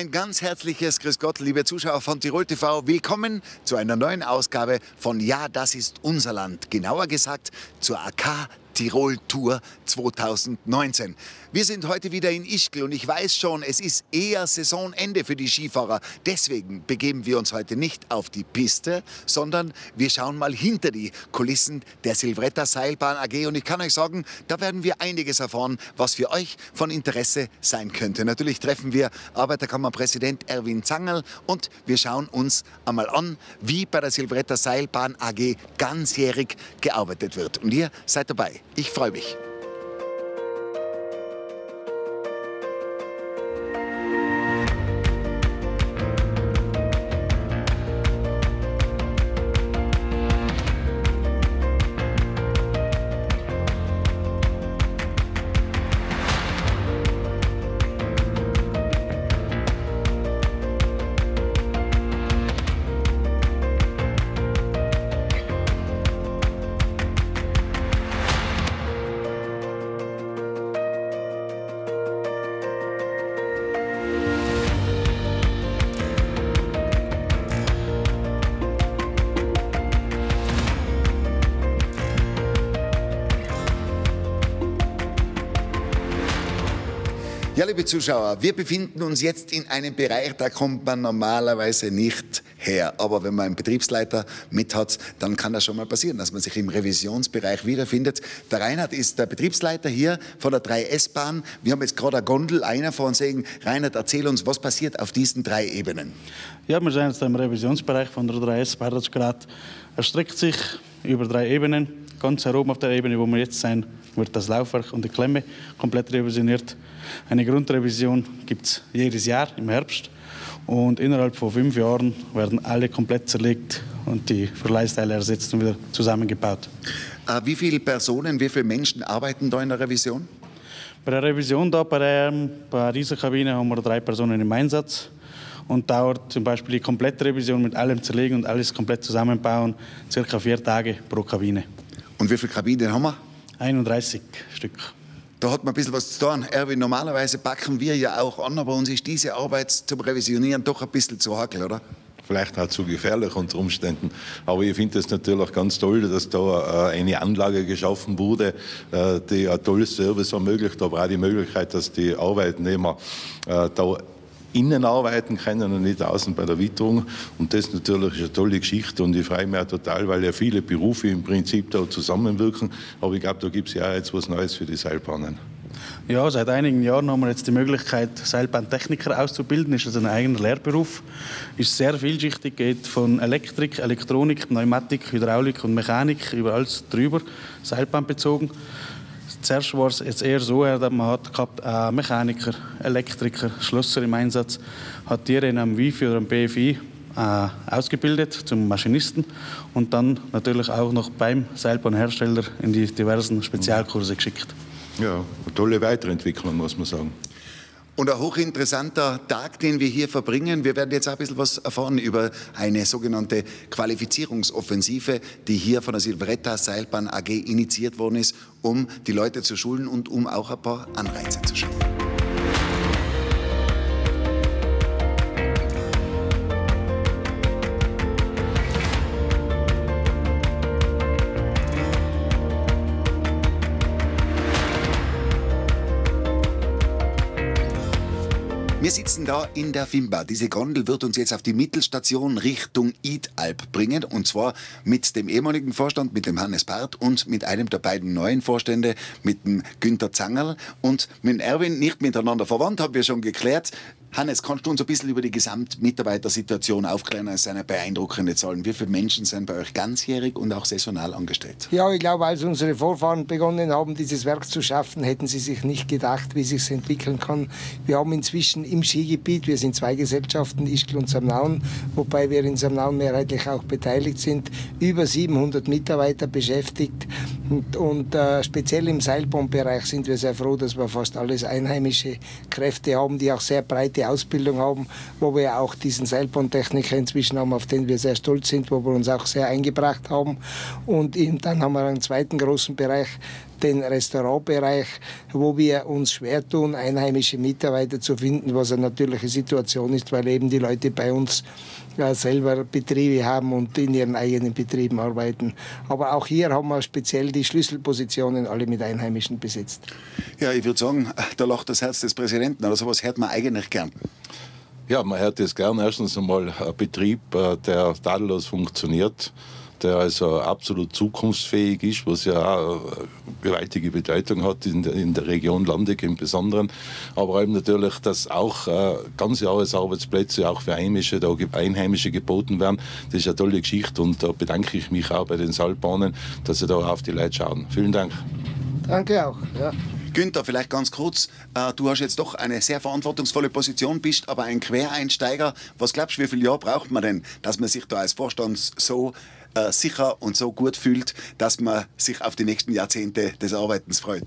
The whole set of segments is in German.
Ein ganz herzliches Grüß Gott, liebe Zuschauer von Tirol TV. Willkommen zu einer neuen Ausgabe von Ja, das ist unser Land. Genauer gesagt zur AK Tirol Tour 2019. Wir sind heute wieder in Ischgl und ich weiß schon, es ist eher Saisonende für die Skifahrer. Deswegen begeben wir uns heute nicht auf die Piste, sondern wir schauen mal hinter die Kulissen der Silvretta Seilbahn AG und ich kann euch sagen, da werden wir einiges erfahren, was für euch von Interesse sein könnte. Natürlich treffen wir Arbeiterkammerpräsident Erwin Zangerl und wir schauen uns einmal an, wie bei der Silvretta Seilbahn AG ganzjährig gearbeitet wird. Und ihr seid dabei. Ich freue mich. Ja, liebe Zuschauer, wir befinden uns jetzt in einem Bereich, da kommt man normalerweise nicht her. Aber wenn man einen Betriebsleiter mit hat, dann kann das schon mal passieren, dass man sich im Revisionsbereich wiederfindet. Der Reinhard ist der Betriebsleiter hier von der 3S-Bahn. Wir haben jetzt gerade eine Gondel, einer von uns sagen, Reinhard, erzähl uns, was passiert auf diesen drei Ebenen? Ja, wir sind jetzt im Revisionsbereich von der 3S Er streckt sich über drei Ebenen. Ganz herum auf der Ebene, wo wir jetzt sind, wird das Laufwerk und die Klemme komplett revisioniert. Eine Grundrevision gibt es jedes Jahr im Herbst. Und innerhalb von fünf Jahren werden alle komplett zerlegt und die Verleisteile ersetzt und wieder zusammengebaut. Äh, wie viele Personen, wie viele Menschen arbeiten da in der Revision? Bei der Revision da bei, der, bei dieser Kabine haben wir drei Personen im Einsatz und dauert zum Beispiel die komplette Revision mit allem Zerlegen und alles komplett zusammenbauen circa vier Tage pro Kabine. Und wie viele Kabinen haben wir? 31 Stück. Da hat man ein bisschen was zu tun. Erwin, normalerweise packen wir ja auch an, aber uns ist diese Arbeit zum Revisionieren doch ein bisschen zu hakel, oder? vielleicht auch zu gefährlich unter Umständen. Aber ich finde es natürlich ganz toll, dass da äh, eine Anlage geschaffen wurde, äh, die ein tolles Service ermöglicht, aber auch die Möglichkeit, dass die Arbeitnehmer äh, da innen arbeiten können und nicht außen bei der Witterung. Und das natürlich ist eine tolle Geschichte und ich freue mich auch total, weil ja viele Berufe im Prinzip da zusammenwirken. Aber ich glaube, da gibt es ja auch jetzt was Neues für die Seilbahnen. Ja, seit einigen Jahren haben wir jetzt die Möglichkeit, Seilbahntechniker auszubilden. Ist also ein eigener Lehrberuf. Ist sehr vielschichtig, geht von Elektrik, Elektronik, Pneumatik, Hydraulik und Mechanik über alles drüber, Seilbahn bezogen. Zuerst war es eher so, dass man hat gehabt, äh, Mechaniker, Elektriker, Schlosser im Einsatz, hat die in einem WIFI oder einem BFI äh, ausgebildet zum Maschinisten und dann natürlich auch noch beim Seilbahnhersteller in die diversen Spezialkurse geschickt. Ja, eine tolle Weiterentwicklung, muss man sagen. Und ein hochinteressanter Tag, den wir hier verbringen. Wir werden jetzt auch ein bisschen was erfahren über eine sogenannte Qualifizierungsoffensive, die hier von der Silvretta Seilbahn AG initiiert worden ist, um die Leute zu schulen und um auch ein paar Anreize zu schaffen. Wir sitzen da in der Fimba. Diese Gondel wird uns jetzt auf die Mittelstation Richtung Idalb bringen. Und zwar mit dem ehemaligen Vorstand, mit dem Hannes Barth und mit einem der beiden neuen Vorstände, mit dem Günter Zangerl. Und mit Erwin nicht miteinander verwandt, haben wir schon geklärt. Hannes, kannst du uns ein bisschen über die Gesamtmitarbeitersituation aufklären? Es sind beeindruckende Zahlen. Wie viele Menschen sind bei euch ganzjährig und auch saisonal angestellt? Ja, ich glaube, als unsere Vorfahren begonnen haben, dieses Werk zu schaffen, hätten sie sich nicht gedacht, wie sich entwickeln kann. Wir haben inzwischen im Skigebiet, wir sind zwei Gesellschaften, Ischgl und Samnaun, wobei wir in Samnaun mehrheitlich auch beteiligt sind, über 700 Mitarbeiter beschäftigt. Und, und äh, speziell im Seilbahnbereich sind wir sehr froh, dass wir fast alles einheimische Kräfte haben, die auch sehr breite Ausbildung haben, wo wir auch diesen Seilbahntechniker inzwischen haben, auf den wir sehr stolz sind, wo wir uns auch sehr eingebracht haben. Und dann haben wir einen zweiten großen Bereich, den Restaurantbereich, wo wir uns schwer tun, einheimische Mitarbeiter zu finden, was eine natürliche Situation ist, weil eben die Leute bei uns ja, selber Betriebe haben und in ihren eigenen Betrieben arbeiten. Aber auch hier haben wir speziell die Schlüsselpositionen alle mit Einheimischen besetzt. Ja, ich würde sagen, da lacht das Herz des Präsidenten, aber sowas hört man eigentlich gern. Ja, man hört es gern. Erstens einmal ein Betrieb, äh, der tadellos funktioniert der also absolut zukunftsfähig ist, was ja auch eine gewaltige Bedeutung hat in der, in der Region Landeck im Besonderen. Aber eben natürlich, dass auch äh, ganze Jahresarbeitsplätze auch für Einheimische, da Einheimische geboten werden. Das ist eine tolle Geschichte und da bedanke ich mich auch bei den Seilbahnen, dass sie da auf die Leute schauen. Vielen Dank. Danke auch. Ja. Günther, vielleicht ganz kurz. Äh, du hast jetzt doch eine sehr verantwortungsvolle Position, bist aber ein Quereinsteiger. Was glaubst du, wie viele Jahre braucht man denn, dass man sich da als Vorstand so äh, sicher und so gut fühlt, dass man sich auf die nächsten Jahrzehnte des Arbeitens freut?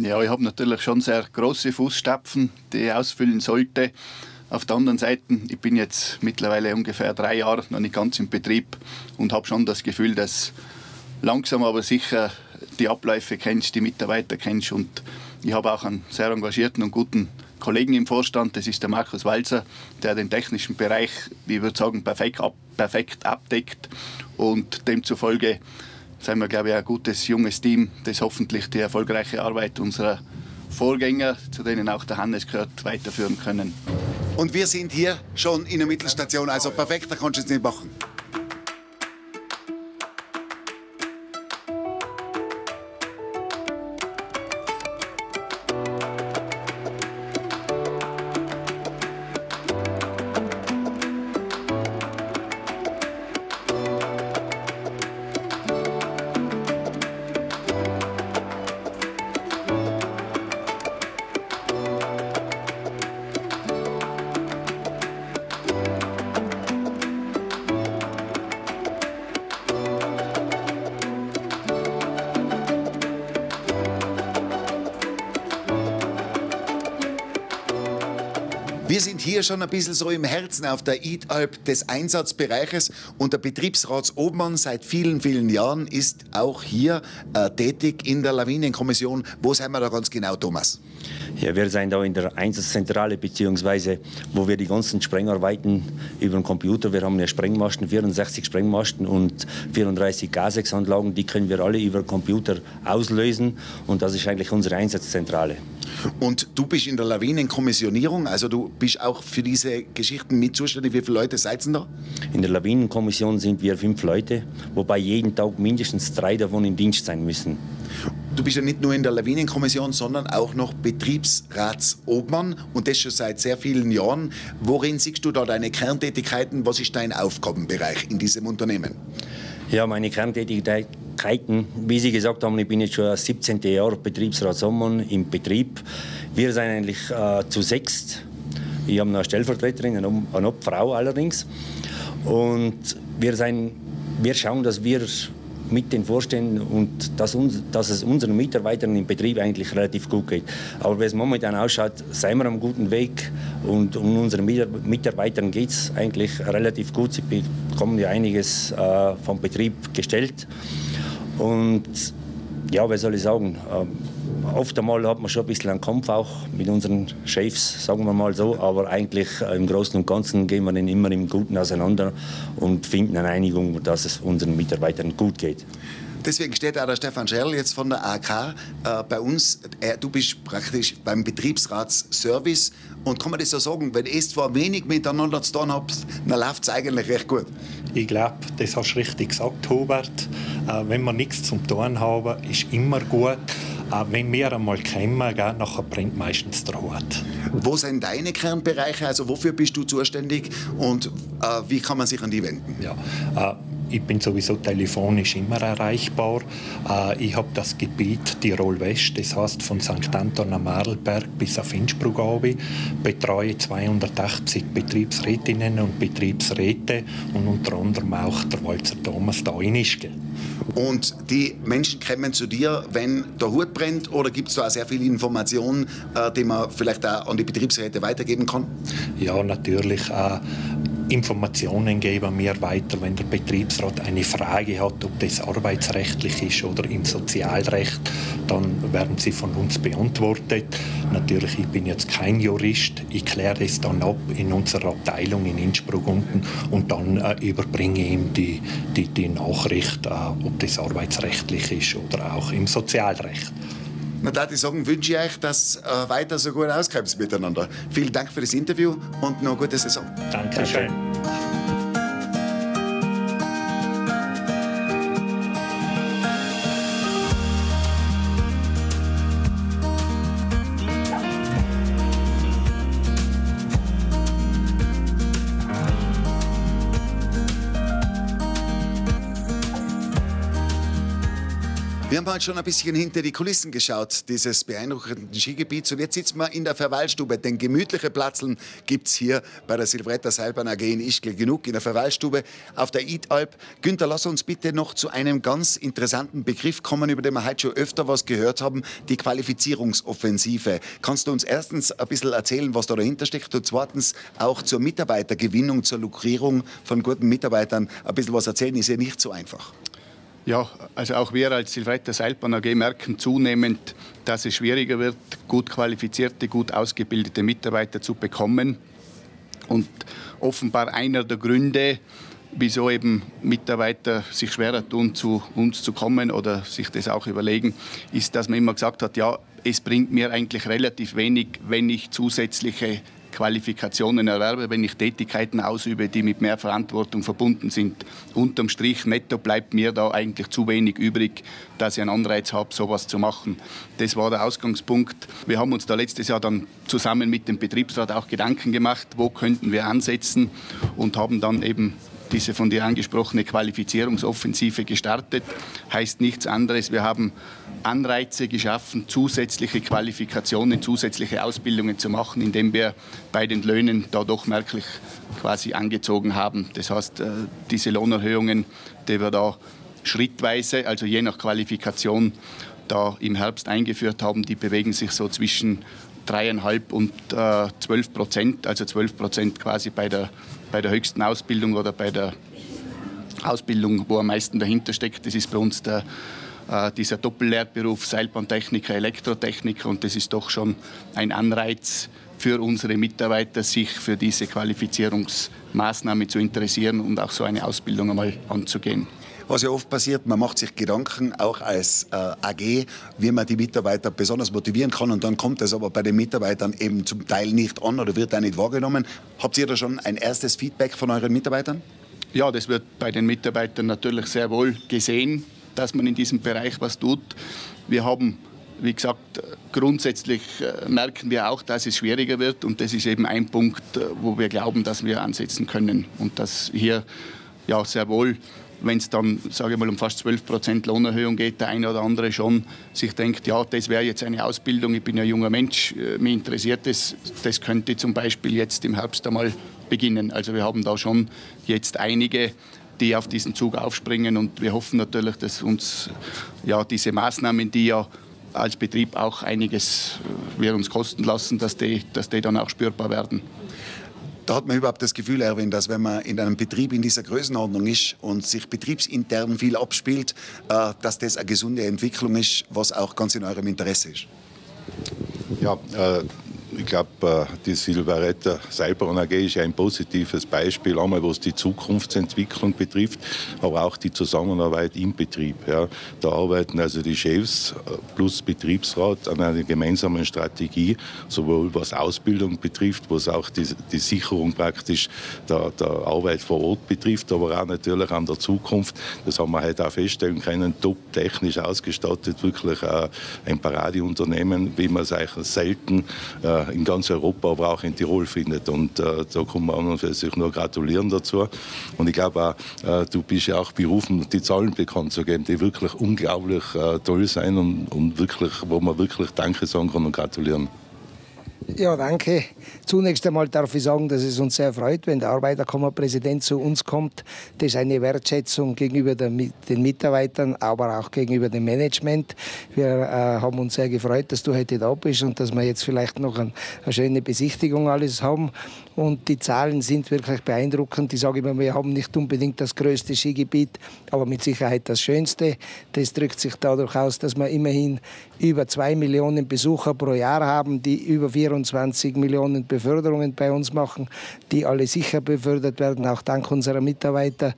Ja, ich habe natürlich schon sehr große Fußstapfen, die ich ausfüllen sollte. Auf der anderen Seite, ich bin jetzt mittlerweile ungefähr drei Jahre noch nicht ganz im Betrieb und habe schon das Gefühl, dass langsam aber sicher die Abläufe kennst, die Mitarbeiter kennst und ich habe auch einen sehr engagierten und guten Kollegen im Vorstand, das ist der Markus Walzer, der den technischen Bereich, ich würde sagen, perfekt, ab, perfekt abdeckt und demzufolge sind wir, glaube ich, ein gutes, junges Team, das hoffentlich die erfolgreiche Arbeit unserer Vorgänger, zu denen auch der Hannes gehört, weiterführen können. Und wir sind hier schon in der Mittelstation, also perfekt, da kannst du es nicht machen. Sind hier schon ein bisschen so im Herzen auf der IDALP des Einsatzbereiches und der Betriebsratsobmann seit vielen, vielen Jahren ist auch hier äh, tätig in der Lawinenkommission. Wo sind wir da ganz genau, Thomas? Ja, wir sind da in der Einsatzzentrale, beziehungsweise wo wir die ganzen Sprengarbeiten über den Computer, wir haben ja Sprengmasten, 64 Sprengmasten und 34 Gasex-Anlagen, die können wir alle über den Computer auslösen und das ist eigentlich unsere Einsatzzentrale. Und du bist in der Lawinenkommissionierung, also du bist auch für diese Geschichten mit zuständig. Wie viele Leute seid ihr da? In der Lawinenkommission sind wir fünf Leute, wobei jeden Tag mindestens drei davon im Dienst sein müssen. Du bist ja nicht nur in der Lawinenkommission, sondern auch noch Betriebsratsobmann und das schon seit sehr vielen Jahren. Worin siehst du da deine Kerntätigkeiten? Was ist dein Aufgabenbereich in diesem Unternehmen? Ja, meine Kerntätigkeiten, wie Sie gesagt haben, ich bin jetzt schon 17. Jahr Betriebsratsobmann im Betrieb. Wir sind eigentlich äh, zu sechst. Ich habe eine Stellvertreterin, eine, eine Frau allerdings. Und wir, sind, wir schauen, dass wir mit den Vorständen und dass, uns, dass es unseren Mitarbeitern im Betrieb eigentlich relativ gut geht. Aber wie es momentan ausschaut, sind wir am guten Weg und um unseren Mitarbeitern geht es eigentlich relativ gut. Sie bekommen ja einiges äh, vom Betrieb gestellt. Und ja, was soll ich sagen? Ähm, oft einmal hat man schon ein bisschen einen Kampf auch mit unseren Chefs, sagen wir mal so, aber eigentlich äh, im Großen und Ganzen gehen wir dann immer im Guten auseinander und finden eine Einigung, dass es unseren Mitarbeitern gut geht. Deswegen steht auch der Stefan Scherl jetzt von der AK äh, bei uns. Er, du bist praktisch beim Betriebsratsservice. Und kann man das so sagen, wenn ihr zwar wenig miteinander zu tun habt, dann läuft es eigentlich recht gut. Ich glaube, das hast du richtig gesagt, Hubert. Äh, wenn wir nichts zum Tun haben, ist immer gut. Äh, wenn wir einmal kommen, gell, nachher bringt meistens der Hut. Wo sind deine Kernbereiche? Also wofür bist du zuständig und äh, wie kann man sich an die wenden? Ja, äh, ich bin sowieso telefonisch immer erreichbar. Äh, ich habe das Gebiet Tirol West, das heißt von St. Anton am Marlberg bis auf Innsbruck runter, betreue 280 Betriebsrätinnen und Betriebsräte und unter anderem auch der Walzer Thomas da in Ischgl. Und die Menschen kommen zu dir, wenn der Hut brennt, oder gibt es da auch sehr viele Informationen, äh, die man vielleicht auch an die Betriebsräte weitergeben kann? Ja, natürlich. Äh, Informationen geben wir weiter, wenn der Betriebsrat eine Frage hat, ob das arbeitsrechtlich ist oder im Sozialrecht, dann werden sie von uns beantwortet. Natürlich, ich bin jetzt kein Jurist, ich kläre es dann ab in unserer Abteilung in Innsbruck unten und dann äh, überbringe ihm die, die, die Nachricht, äh, ob das arbeitsrechtlich ist oder auch im Sozialrecht. Na, da ich sagen, wünsche ich euch, dass äh, weiter so gut auskommt miteinander. Vielen Dank für das Interview und noch eine gute Saison. Dankeschön. Wir haben heute schon ein bisschen hinter die Kulissen geschaut, dieses beeindruckenden Skigebiets. Und jetzt sitzen wir in der Verweilstube, denn gemütliche Platzeln gibt es hier bei der Silvretta Seilbahn AG in Ischgl genug, in der Verweilstube auf der Idalp. Günther, lass uns bitte noch zu einem ganz interessanten Begriff kommen, über den wir heute schon öfter was gehört haben, die Qualifizierungsoffensive. Kannst du uns erstens ein bisschen erzählen, was da dahinter steckt und zweitens auch zur Mitarbeitergewinnung, zur Lukrierung von guten Mitarbeitern ein bisschen was erzählen, ist ja nicht so einfach. Ja, also auch wir als Silvretta Seilbahn AG merken zunehmend, dass es schwieriger wird, gut qualifizierte, gut ausgebildete Mitarbeiter zu bekommen. Und offenbar einer der Gründe, wieso eben Mitarbeiter sich schwerer tun, zu uns zu kommen oder sich das auch überlegen, ist, dass man immer gesagt hat, ja, es bringt mir eigentlich relativ wenig, wenn ich zusätzliche Qualifikationen erwerbe, wenn ich Tätigkeiten ausübe, die mit mehr Verantwortung verbunden sind. Unterm Strich netto bleibt mir da eigentlich zu wenig übrig, dass ich einen Anreiz habe, sowas zu machen. Das war der Ausgangspunkt. Wir haben uns da letztes Jahr dann zusammen mit dem Betriebsrat auch Gedanken gemacht, wo könnten wir ansetzen und haben dann eben diese von dir angesprochene Qualifizierungsoffensive gestartet. Heißt nichts anderes, wir haben Anreize geschaffen, zusätzliche Qualifikationen, zusätzliche Ausbildungen zu machen, indem wir bei den Löhnen da doch merklich quasi angezogen haben. Das heißt, äh, diese Lohnerhöhungen, die wir da schrittweise, also je nach Qualifikation, da im Herbst eingeführt haben, die bewegen sich so zwischen dreieinhalb und äh, zwölf Prozent, also zwölf Prozent quasi bei der, bei der höchsten Ausbildung oder bei der Ausbildung, wo am meisten dahinter steckt. Das ist bei uns der, äh, dieser Doppellehrberuf Seilbahntechniker, Elektrotechniker und das ist doch schon ein Anreiz für unsere Mitarbeiter, sich für diese Qualifizierungsmaßnahme zu interessieren und auch so eine Ausbildung einmal anzugehen was ja oft passiert, man macht sich Gedanken, auch als äh, AG, wie man die Mitarbeiter besonders motivieren kann und dann kommt es aber bei den Mitarbeitern eben zum Teil nicht an oder wird da nicht wahrgenommen. Habt ihr da schon ein erstes Feedback von euren Mitarbeitern? Ja, das wird bei den Mitarbeitern natürlich sehr wohl gesehen, dass man in diesem Bereich was tut. Wir haben wie gesagt, grundsätzlich äh, merken wir auch, dass es schwieriger wird und das ist eben ein Punkt, äh, wo wir glauben, dass wir ansetzen können und dass hier ja sehr wohl wenn es dann, sage ich mal, um fast 12 Prozent Lohnerhöhung geht, der eine oder andere schon sich denkt, ja, das wäre jetzt eine Ausbildung, ich bin ein junger Mensch, äh, mich interessiert das, das könnte zum Beispiel jetzt im Herbst einmal beginnen. Also wir haben da schon jetzt einige, die auf diesen Zug aufspringen und wir hoffen natürlich, dass uns ja, diese Maßnahmen, die ja als Betrieb auch einiges äh, wir uns kosten lassen, dass die, dass die dann auch spürbar werden da hat man überhaupt das Gefühl, Erwin, dass wenn man in einem Betrieb in dieser Größenordnung ist und sich betriebsintern viel abspielt, äh, dass das eine gesunde Entwicklung ist, was auch ganz in eurem Interesse ist. Ja, äh, ich glaube, äh, die Silveretta Seilbahn AG ist ein positives Beispiel, einmal was die Zukunftsentwicklung betrifft, aber auch die Zusammenarbeit im Betrieb. Ja. Da arbeiten also die Chefs äh, plus Betriebsrat an einer gemeinsamen Strategie, sowohl was Ausbildung betrifft, was auch die, die Sicherung praktisch der, der, Arbeit vor Ort betrifft, aber auch natürlich an der Zukunft. Das haben wir heute auch feststellen können, top technisch ausgestattet, wirklich äh, ein Paradeunternehmen, wie man es eigentlich selten in ganz Europa, aber auch in Tirol findet. Und äh, da kann man an und für sich nur gratulieren dazu. Und ich glaube auch, äh, du bist ja auch berufen, die Zahlen bekannt zu geben, die wirklich unglaublich äh, toll sind und, und wirklich, wo man wirklich Danke sagen kann und gratulieren. Ja, danke. Zunächst einmal darf ich sagen, dass es uns sehr freut, wenn der Arbeiterkammerpräsident zu uns kommt. Das ist eine Wertschätzung gegenüber den Mitarbeitern, aber auch gegenüber dem Management. Wir äh, haben uns sehr gefreut, dass du heute da bist und dass wir jetzt vielleicht noch ein, eine schöne Besichtigung alles haben. Und die Zahlen sind wirklich beeindruckend. Ich sage immer, wir haben nicht unbedingt das größte Skigebiet, aber mit Sicherheit das schönste. Das drückt sich dadurch aus, dass wir immerhin über zwei Millionen Besucher pro Jahr haben, die über 24 Millionen Beförderungen bei uns machen, die alle sicher befördert werden, auch dank unserer Mitarbeiter.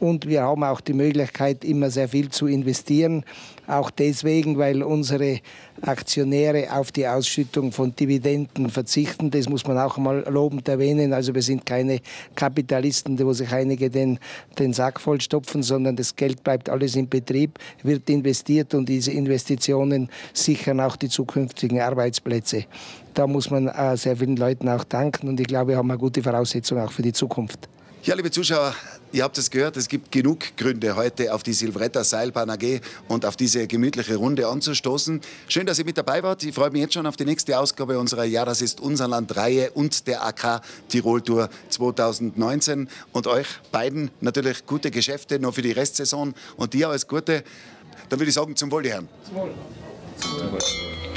Und wir haben auch die Möglichkeit, immer sehr viel zu investieren. Auch deswegen, weil unsere Aktionäre auf die Ausschüttung von Dividenden verzichten. Das muss man auch mal lobend erwähnen. Also wir sind keine Kapitalisten, wo sich einige den, den Sack vollstopfen, sondern das Geld bleibt alles im Betrieb, wird investiert und diese Investitionen sichern auch die zukünftigen Arbeitsplätze. Da muss man äh, sehr vielen Leuten auch danken und ich glaube, wir haben eine gute Voraussetzung auch für die Zukunft. Ja, liebe Zuschauer, ihr habt es gehört, es gibt genug Gründe, heute auf die Silvretta Seilbahn AG und auf diese gemütliche Runde anzustoßen. Schön, dass ihr mit dabei wart. Ich freue mich jetzt schon auf die nächste Ausgabe unserer Ja, das ist unser Land-Reihe und der AK Tirol Tour 2019. Und euch beiden natürlich gute Geschäfte noch für die Restsaison und dir alles Gute. Dann würde ich sagen, zum Wohl, die Herren. Zum Wohl. Zum Wohl.